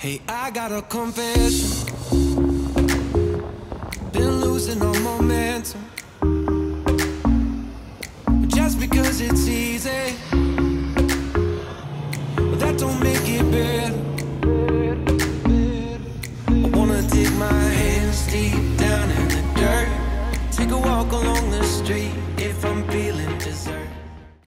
Hey, I got a confession. Been losing all momentum. Just because it's easy, but that don't make it better. I wanna dig my hands deep down in the dirt. Take a walk along the street if I'm feeling deserted.